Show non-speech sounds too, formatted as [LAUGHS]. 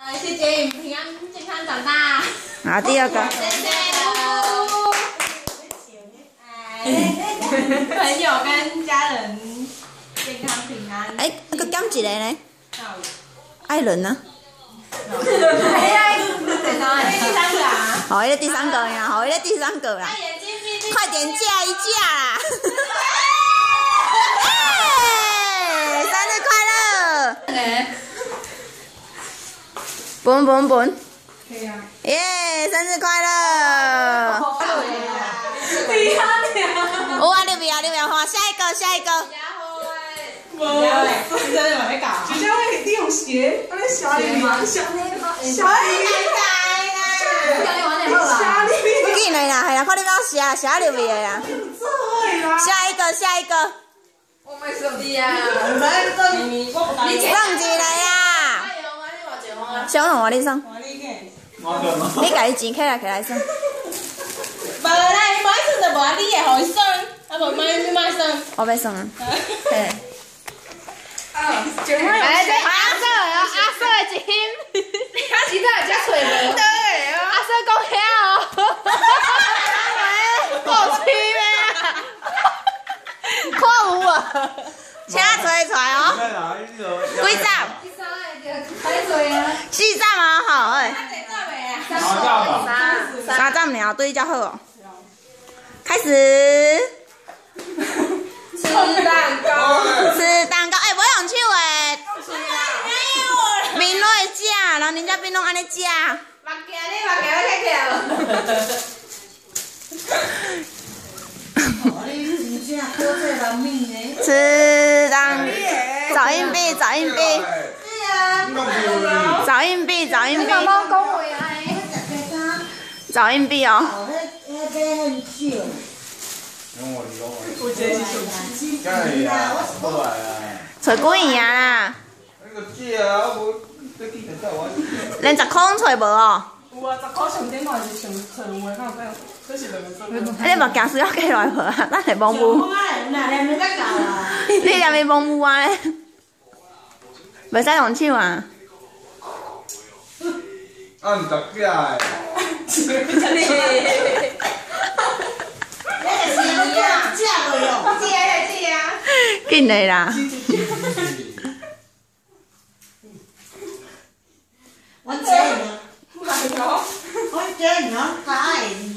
呃，谢谢你平安健康长大。好，第二个。谢谢。朋友跟家人健康平安。哎，那个减一个呢？艾伦呢？哎呀，第三个啊。好，第三个呀，好，第三个啦。快点嫁一嫁啦！生日快乐！本本本。耶，生日快乐！你不要，你不要换，下一个，下一个。在那边搞。徐佳慧，你用鞋，安尼写里面，写写里面。紧来啦，系啦，快点帮我写，写入去的啦。下一个，下一个。我没手机啊。你。小龙，我你送。你家己钱起来，起来送。无啦，你买送就无啊，你会互伊送，啊无买你买送。我要送啊。嘿。哎，这阿叔哦，阿叔的钱，他其他只揣无。对哦。阿叔讲遐 [LAUGHS] 哦。够吹咩？看有啊，请吹出来哦。几站？四站啊，好诶。三三对较好哦。开始。吃蛋糕。吃蛋糕，哎，不要用手诶。冰落会食，然后人家安尼食。目镜你目镜要开起来无？吃蛋，找硬币，找硬币，找硬币，找硬币，找硬币哦。找几元啊？连十块拢找无哦。有啊，十块上顶嘛是上找有诶，哪有变？这是两个钟。你目镜需要过来无啊？咱系蒙雾。[LAUGHS] 你连咪蒙雾啊咧？袂使用手啊？按十架诶。进来啦！我知啊，我知啊，太。你！